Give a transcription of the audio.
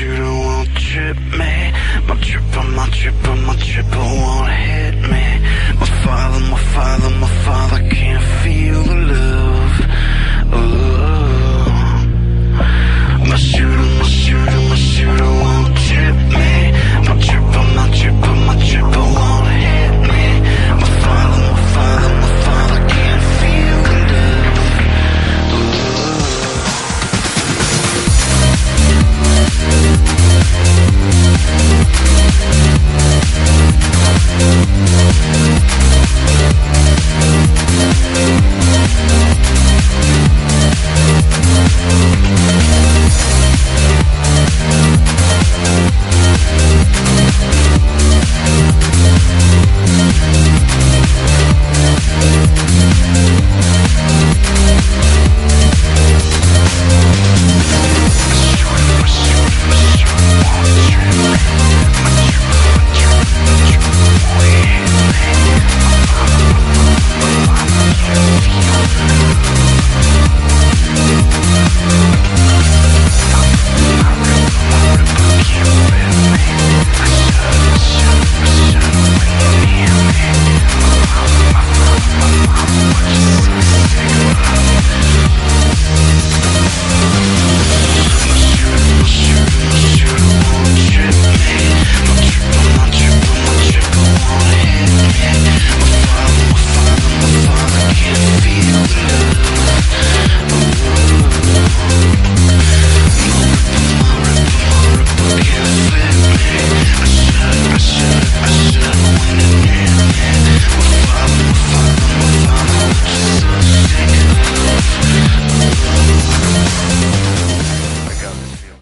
you don't wanna trip me. My trip, my trip, my trip, won't hit